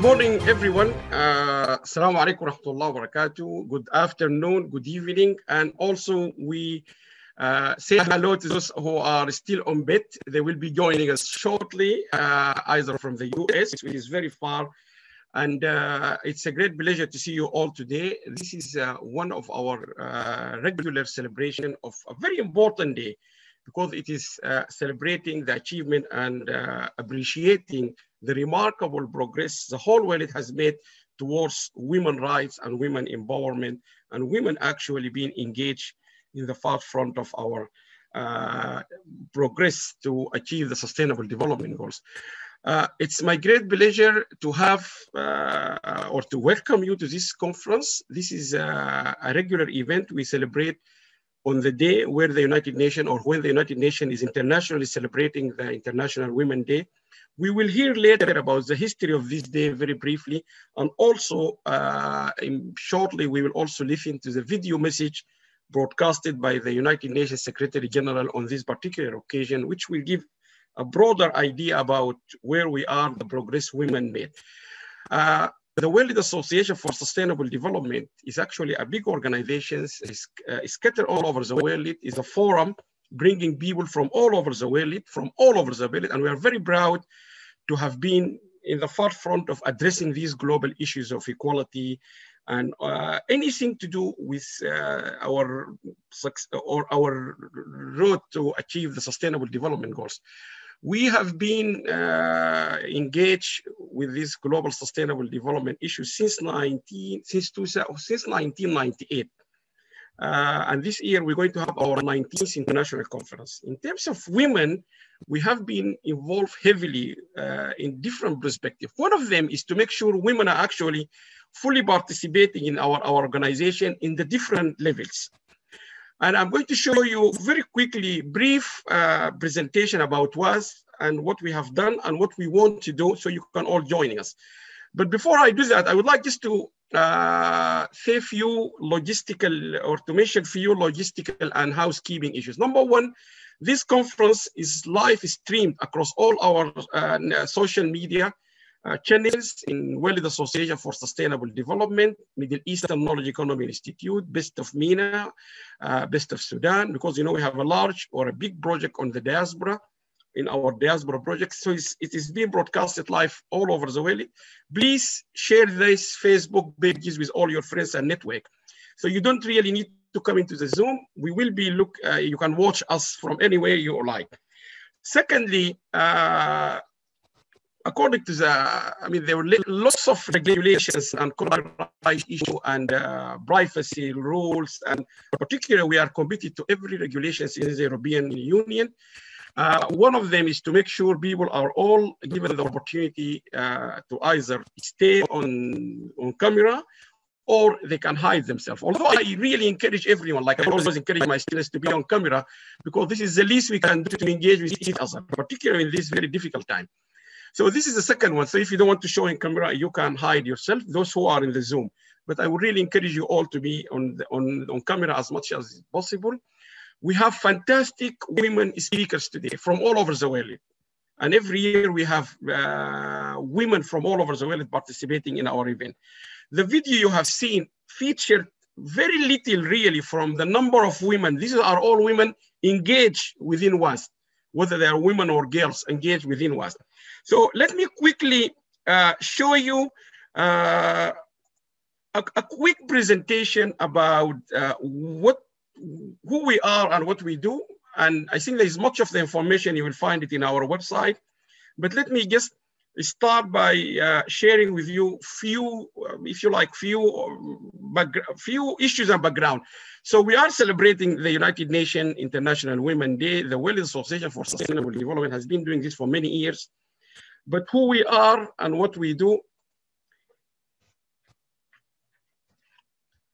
good morning, everyone. Uh, alaikum warahmatullahi wabarakatuh. Good afternoon, good evening. And also, we uh, say hello to those who are still on bed. They will be joining us shortly, uh, either from the US, which is very far. And uh, it's a great pleasure to see you all today. This is uh, one of our uh, regular celebration of a very important day because it is uh, celebrating the achievement and appreciating the remarkable progress the whole world has made towards women rights and women empowerment and women actually being engaged in the forefront of our uh, progress to achieve the sustainable development goals. Uh, it's my great pleasure to have uh, or to welcome you to this conference. This is a, a regular event we celebrate on the day where the United Nations or when the United Nations is internationally celebrating the International Women Day. We will hear later about the history of this day very briefly. And also, uh, shortly, we will also listen to the video message broadcasted by the United Nations Secretary General on this particular occasion, which will give a broader idea about where we are, the progress women made. Uh, the World Association for Sustainable Development is actually a big organization, uh, scattered all over the world. It is a forum bringing people from all over the world, from all over the world, and we are very proud to have been in the forefront of addressing these global issues of equality and uh, anything to do with uh, our or our road to achieve the sustainable development goals. We have been uh, engaged with this global sustainable development issue since 19 since, two, since 1998. Uh, and this year we're going to have our 19th international conference. In terms of women, we have been involved heavily uh, in different perspectives. One of them is to make sure women are actually fully participating in our, our organization in the different levels. And I'm going to show you very quickly brief uh, presentation about us and what we have done and what we want to do so you can all join us. But before I do that, I would like just to uh, say a few logistical or to mention few logistical and housekeeping issues. Number one, this conference is live streamed across all our uh, social media uh, channels in World Association for Sustainable Development, Middle Eastern Knowledge Economy Institute, Best of MENA, uh, Best of Sudan, because you know we have a large or a big project on the diaspora in our diaspora project. So it's, it is being broadcasted live all over the world. Please share this Facebook pages with all your friends and network. So you don't really need to come into the Zoom. We will be look, uh, you can watch us from anywhere you like. Secondly, uh, according to the, I mean, there were lots of regulations and copyright issue and uh, privacy rules, and particularly we are committed to every regulations in the European Union. Uh, one of them is to make sure people are all given the opportunity uh, to either stay on, on camera or they can hide themselves. Although I really encourage everyone, like I always encourage my students to be on camera, because this is the least we can do to engage with each other, particularly in this very difficult time. So this is the second one. So if you don't want to show in camera, you can hide yourself, those who are in the Zoom. But I would really encourage you all to be on, the, on, on camera as much as possible. We have fantastic women speakers today from all over the world. And every year we have uh, women from all over the world participating in our event. The video you have seen featured very little really from the number of women. These are all women engaged within WASD, whether they are women or girls engaged within WASD. So let me quickly uh, show you uh, a, a, quick presentation about uh, what who we are and what we do. And I think there's much of the information, you will find it in our website. But let me just start by uh, sharing with you few, if you like, few, few issues and background. So we are celebrating the United Nations International Women Day. The World Association for Sustainable Development has been doing this for many years. But who we are and what we do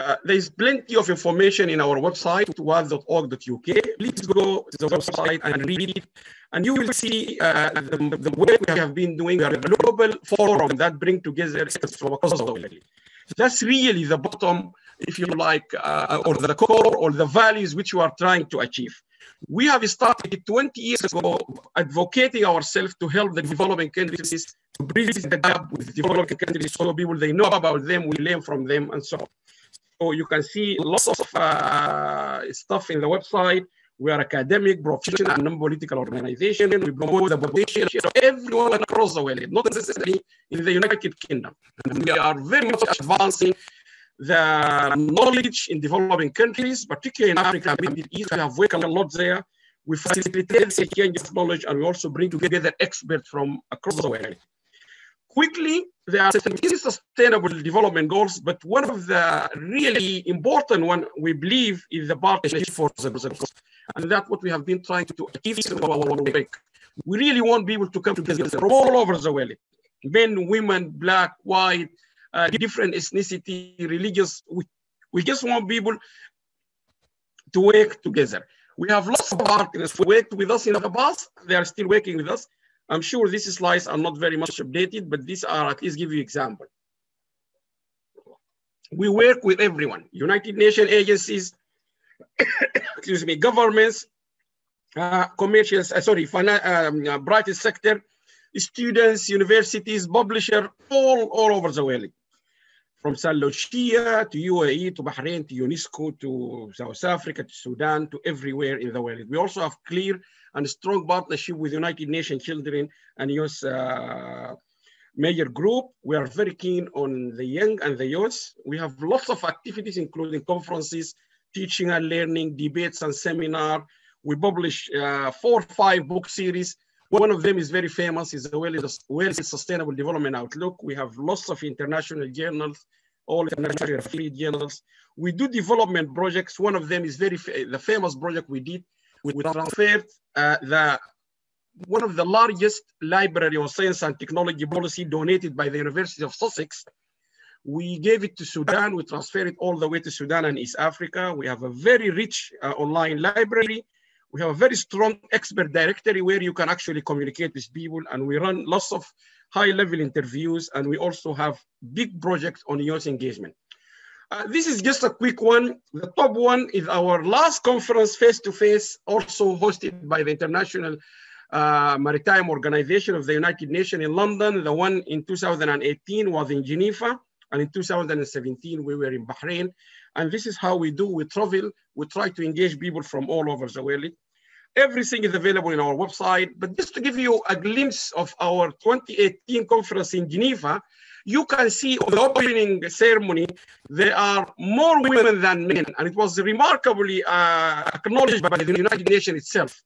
Uh, there's plenty of information in our website, wasd.org.uk. Please go to the website and read it. And you will see uh, the, the work we have been doing. A global forum that bring together experts from across the world. That's really the bottom, if you like, uh, or the core or the values which you are trying to achieve. We have started 20 years ago advocating ourselves to help the developing countries to bridge the gap with developing countries so people they know about them, we learn from them, and so on. So you can see lots of uh, stuff in the website. We are academic, professional, and non-political organization. We promote the potential of everyone across the world, not necessarily in the United Kingdom. And we are very much advancing the knowledge in developing countries, particularly in Africa and Middle East. We have worked a lot there. We facilitate the exchange of knowledge, and we also bring together experts from across the world. Quickly, there are 17 sustainable development goals, but one of the really important one we believe is the partnership for the goals. And that's what we have been trying to achieve in our work. We really want people to come together from all over the world. Men, women, black, white, uh, different ethnicity, religious. We, we just want people to work together. We have lots of partners who worked with us in the past. They are still working with us. I'm sure these slides are not very much updated, but these are at least give you example. We work with everyone, United Nations agencies, excuse me, governments, uh, commercial, uh, sorry, um, uh, private sector, students, universities, publisher, all, all over the world. From San Lucia to UAE to Bahrain to UNESCO to South Africa to Sudan to everywhere in the world. We also have clear and strong partnership with United Nations Children and Youth uh, major group. We are very keen on the young and the youth. We have lots of activities, including conferences, teaching and learning, debates and seminar. We publish uh, four or five book series. One of them is very famous, is the World Sustainable Development Outlook. We have lots of international journals, all international affiliate journals. We do development projects. One of them is very, the famous project we did. We transferred uh, the one of the largest library of science and technology policy donated by the University of Sussex we gave it to Sudan. We transferred it all the way to Sudan and East Africa. We have a very rich uh, online library. We have a very strong expert directory where you can actually communicate with people. And we run lots of high level interviews. And we also have big projects on youth engagement. Uh, this is just a quick one. The top one is our last conference face-to-face, -face, also hosted by the International uh, Maritime Organization of the United Nations in London. The one in 2018 was in Geneva. And in 2017, we were in Bahrain. And this is how we do, we travel, we try to engage people from all over the world. Everything is available in our website, but just to give you a glimpse of our 2018 conference in Geneva, you can see on the opening ceremony, there are more women than men. And it was remarkably uh, acknowledged by the United Nations itself.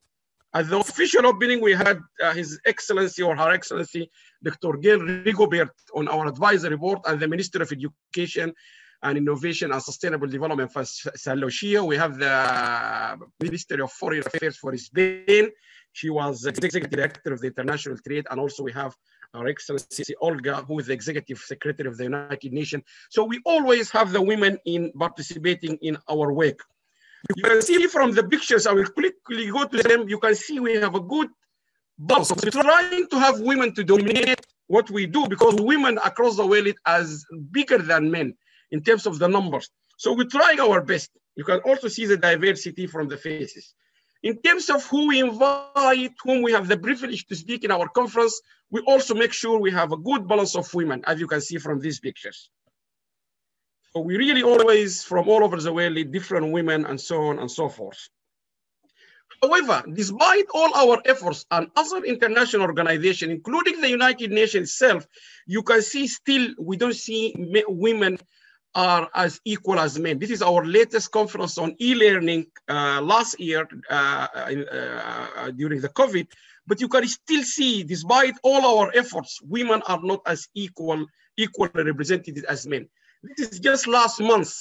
At the official opening, we had uh, His Excellency or Her Excellency, Dr. Gale Rigobert on our advisory board and the Minister of Education and Innovation and Sustainable Development for San Lucia. We have the Ministry of Foreign Affairs for Spain. She was Executive Director of the International Trade. And also we have our Excellency Olga, who is the Executive Secretary of the United Nations. So we always have the women in participating in our work. You can see from the pictures, I will quickly go to them. You can see we have a good balance. We're trying to have women to dominate what we do because women across the world are bigger than men in terms of the numbers. So we're trying our best. You can also see the diversity from the faces. In terms of who we invite, whom we have the privilege to speak in our conference, we also make sure we have a good balance of women, as you can see from these pictures. So we really always, from all over the world, different women and so on and so forth. However, despite all our efforts and other international organizations, including the United Nations itself, you can see still we don't see women are as equal as men. This is our latest conference on e-learning uh, last year uh, uh, during the COVID, but you can still see, despite all our efforts, women are not as equal, equally represented as men. This is just last month.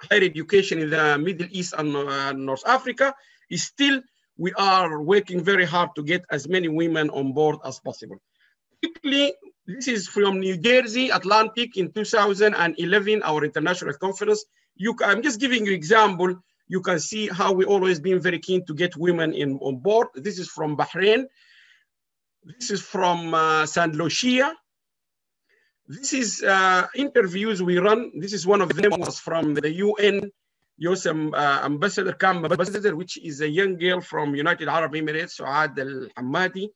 Higher education in the Middle East and uh, North Africa is still, we are working very hard to get as many women on board as possible. Quickly, this is from New Jersey, Atlantic in 2011, our international conference. You, I'm just giving you example. You can see how we always been very keen to get women in on board. This is from Bahrain. This is from uh, San Lucia. This is uh, interviews we run. This is one of them was from the UN um, uh, ambassador, CAM ambassador, which is a young girl from United Arab Emirates, Suad Al Hamadi.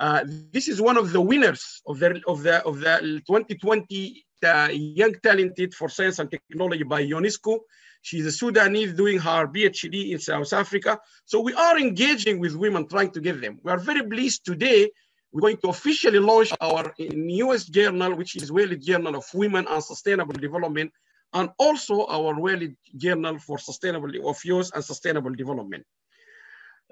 Uh, this is one of the winners of the of the of the 2020 uh, Young Talented for Science and Technology by UNESCO. She's a Sudanese doing her PhD in South Africa. So we are engaging with women, trying to get them. We are very pleased today. We're going to officially launch our newest journal, which is World Journal of Women and Sustainable Development, and also our World Journal for Sustainable of Youth and Sustainable Development.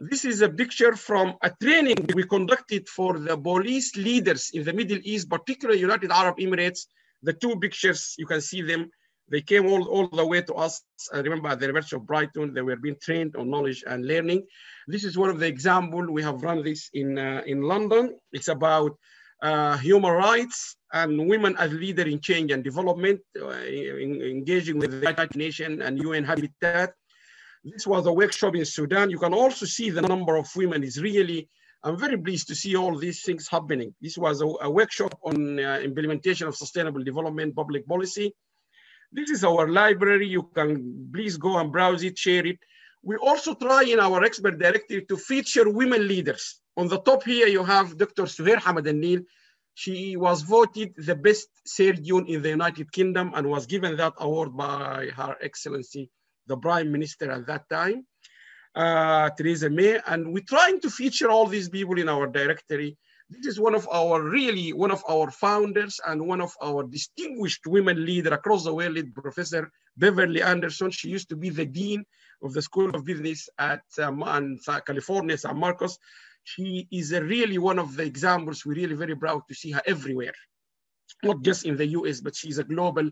This is a picture from a training we conducted for the police leaders in the Middle East, particularly United Arab Emirates. The two pictures, you can see them. They came all, all the way to us. I remember at the University of Brighton, they were being trained on knowledge and learning. This is one of the examples. We have run this in, uh, in London. It's about uh, human rights and women as leader in change and development, uh, in, engaging with the United Nations and UN Habitat. This was a workshop in Sudan. You can also see the number of women is really, I'm very pleased to see all these things happening. This was a, a workshop on uh, implementation of sustainable development public policy. This is our library. You can please go and browse it, share it. We also try in our expert directive to feature women leaders. On the top here, you have Dr. Suhair Hamad Nil. She was voted the best surgeon in the United Kingdom and was given that award by Her Excellency, the Prime Minister at that time, uh, Theresa May. And we're trying to feature all these people in our directory. This is one of our really, one of our founders and one of our distinguished women leader across the world, Professor Beverly Anderson. She used to be the Dean of the School of Business at um, California, San Marcos. She is really one of the examples. We're really very proud to see her everywhere, not just in the US, but she's a global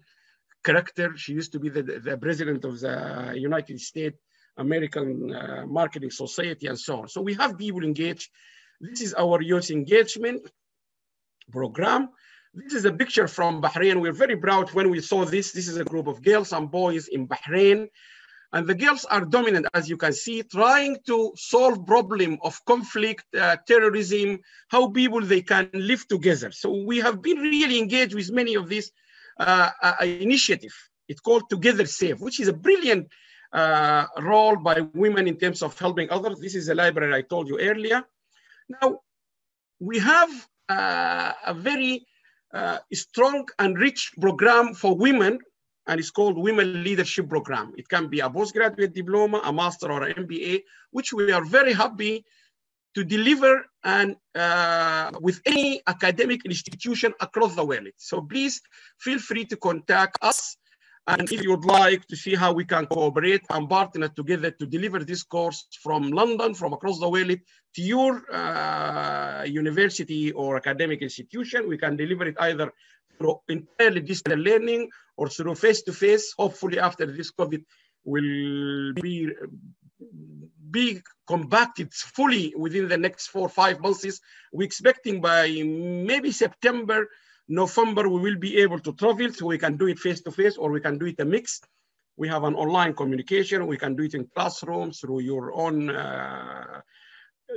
character. She used to be the, the president of the United States American uh, Marketing Society and so on. So we have people engaged. This is our youth engagement program. This is a picture from Bahrain. We're very proud when we saw this. This is a group of girls and boys in Bahrain. And the girls are dominant, as you can see, trying to solve problem of conflict, uh, terrorism, how people they can live together. So we have been really engaged with many of these uh, initiative. It's called Together Safe, which is a brilliant uh, role by women in terms of helping others. This is a library I told you earlier. Now, we have uh, a very uh, strong and rich program for women and it's called Women Leadership Program. It can be a postgraduate diploma, a master or an MBA, which we are very happy to deliver and uh, with any academic institution across the world. So please feel free to contact us. And if you would like to see how we can cooperate and partner together to deliver this course from London, from across the world to your uh, university or academic institution, we can deliver it either through entirely digital learning or through face-to-face. Hopefully after this COVID will be, be compacted fully within the next four or five months. We're expecting by maybe September, November, we will be able to travel so we can do it face-to-face or we can do it a mix. We have an online communication. We can do it in classrooms through your own uh,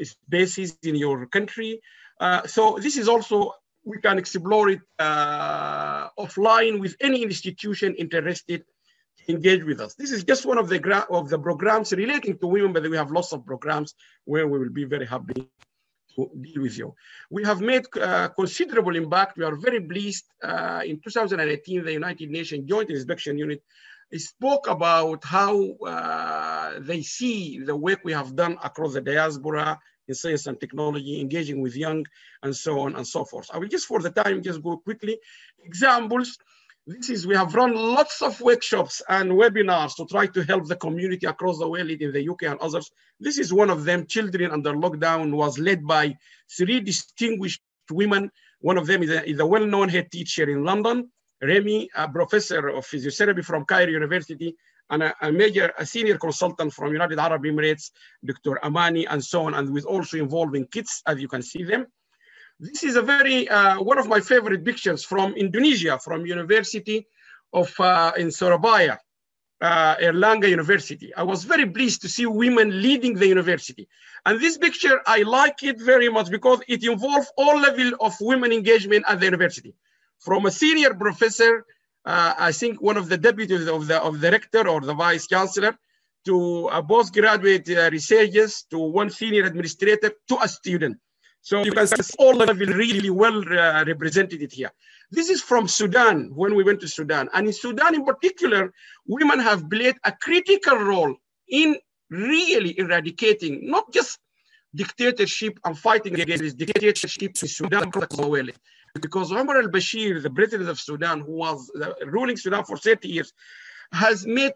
spaces in your country. Uh, so this is also we can explore it uh, offline with any institution interested to engage with us. This is just one of the of the programs relating to women, but we have lots of programs where we will be very happy to deal with you. We have made uh, considerable impact. We are very pleased. Uh, in 2018, the United Nations Joint Inspection Unit spoke about how uh, they see the work we have done across the diaspora in science and technology, engaging with young, and so on and so forth. I will just for the time, just go quickly. Examples, this is, we have run lots of workshops and webinars to try to help the community across the world in the UK and others. This is one of them, Children Under Lockdown, was led by three distinguished women. One of them is a, is a well-known head teacher in London, Remy, a professor of physiotherapy from Cairo University, and a, a, major, a senior consultant from United Arab Emirates, Dr. Amani, and so on, and with also involving kids, as you can see them. This is a very, uh, one of my favorite pictures from Indonesia, from University of, uh, in Surabaya, uh, Airlangga University. I was very pleased to see women leading the university. And this picture, I like it very much because it involves all level of women engagement at the university. From a senior professor uh, I think one of the deputies of the of the rector or the vice chancellor, to a postgraduate uh, researchers, to one senior administrator, to a student. So you can see all level really well uh, represented here. This is from Sudan when we went to Sudan. And in Sudan in particular, women have played a critical role in really eradicating not just dictatorship and fighting against dictatorship in Sudan because Omar al-Bashir, the president of Sudan, who was ruling Sudan for 30 years, has made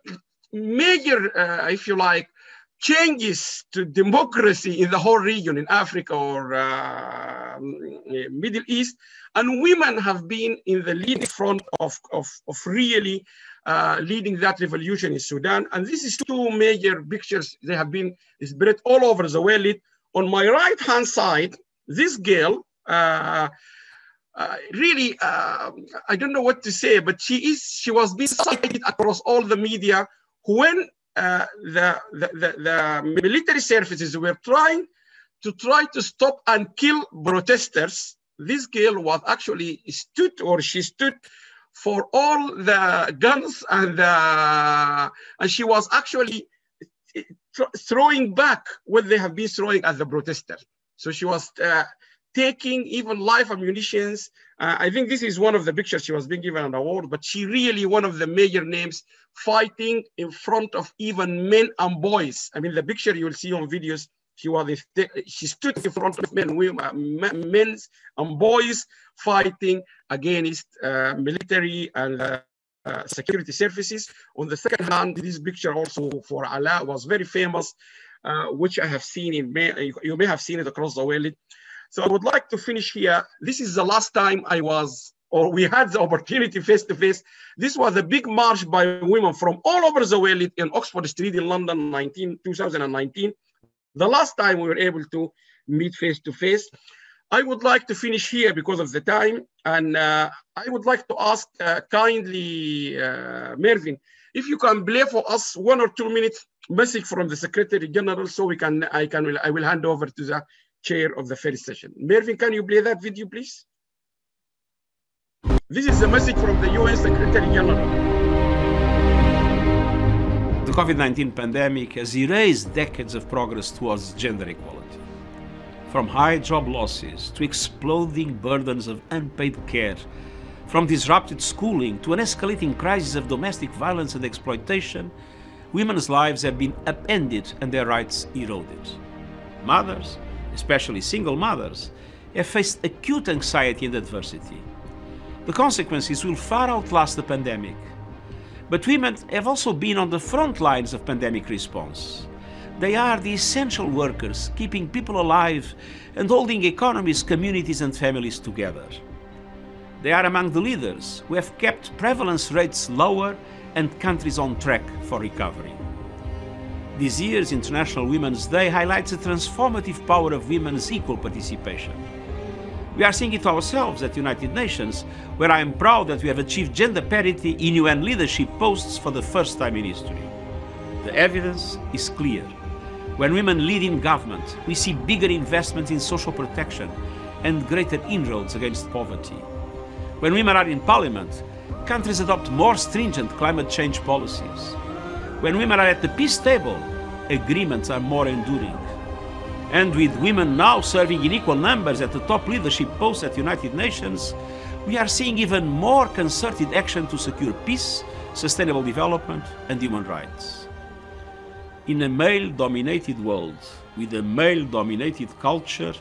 major, uh, if you like, changes to democracy in the whole region, in Africa or uh, Middle East. And women have been in the leading front of, of, of really uh, leading that revolution in Sudan. And this is two major pictures. They have been spread all over the world. On my right hand side, this girl, uh, uh, really, uh, I don't know what to say, but she is, she was being cited across all the media when uh, the, the, the, the, military services were trying to try to stop and kill protesters. This girl was actually stood or she stood for all the guns and and she was actually throwing back what they have been throwing at the protesters. So she was uh, taking even live ammunitions. Uh, I think this is one of the pictures she was being given an award, but she really one of the major names fighting in front of even men and boys. I mean, the picture you will see on videos, she was she stood in front of men, women, men and boys fighting against uh, military and uh, uh, security services. On the second hand, this picture also for Alaa was very famous, uh, which I have seen in, may, you may have seen it across the world. So I would like to finish here. This is the last time I was, or we had the opportunity face to face. This was a big march by women from all over the world in Oxford Street in London, 19, 2019. The last time we were able to meet face to face. I would like to finish here because of the time. And uh, I would like to ask uh, kindly, uh, if you can play for us one or two minutes message from the Secretary General so we can, I can, I will hand over to the chair of the first session. Mervyn, can you play that video, please? This is a message from the UN Secretary General. The COVID-19 pandemic has erased decades of progress towards gender equality. From high job losses to exploding burdens of unpaid care, from disrupted schooling to an escalating crisis of domestic violence and exploitation, women's lives have been upended and their rights eroded. Mothers, especially single mothers, have faced acute anxiety and adversity. The consequences will far outlast the pandemic. But women have also been on the front lines of pandemic response. They are the essential workers, keeping people alive and holding economies, communities, and families together. They are among the leaders who have kept prevalence rates lower and countries on track for recovery. This year's International Women's Day highlights the transformative power of women's equal participation. We are seeing it ourselves at the United Nations, where I am proud that we have achieved gender parity in UN leadership posts for the first time in history. The evidence is clear. When women lead in government, we see bigger investments in social protection and greater inroads against poverty. When women are in parliament, countries adopt more stringent climate change policies. When women are at the peace table, agreements are more enduring. And with women now serving in equal numbers at the top leadership posts at the United Nations, we are seeing even more concerted action to secure peace, sustainable development, and human rights. In a male dominated world, with a male dominated culture,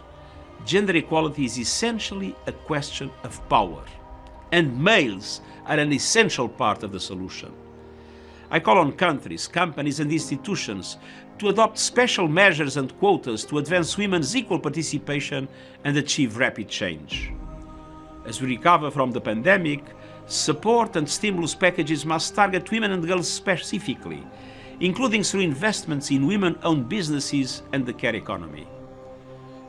gender equality is essentially a question of power. And males are an essential part of the solution. I call on countries, companies, and institutions to adopt special measures and quotas to advance women's equal participation and achieve rapid change. As we recover from the pandemic, support and stimulus packages must target women and girls specifically, including through investments in women owned businesses and the care economy.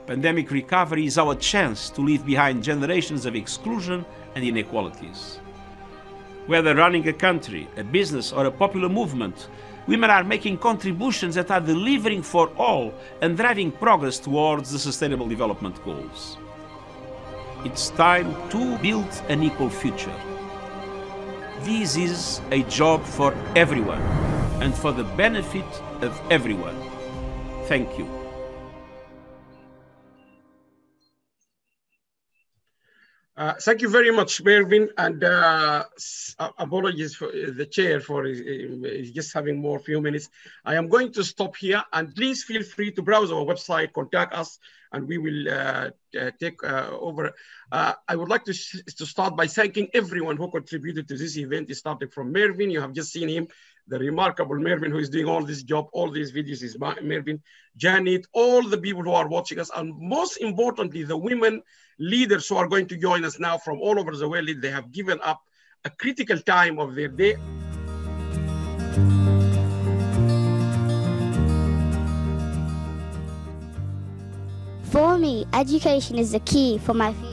Pandemic recovery is our chance to leave behind generations of exclusion and inequalities. Whether running a country, a business, or a popular movement, women are making contributions that are delivering for all and driving progress towards the Sustainable Development Goals. It's time to build an equal future. this is a job for everyone and for the benefit of everyone. Thank you. Uh, thank you very much, Mervin, and uh, uh apologies for uh, the chair for just having more few minutes. I am going to stop here, and please feel free to browse our website, contact us, and we will uh, take over. I would like to, to start by thanking everyone who contributed to this event, starting from Mervin. You have just seen him the remarkable Mervin who is doing all this job, all these videos is Mervin, Janet, all the people who are watching us, and most importantly, the women leaders who are going to join us now from all over the world. They have given up a critical time of their day. For me, education is the key for my future.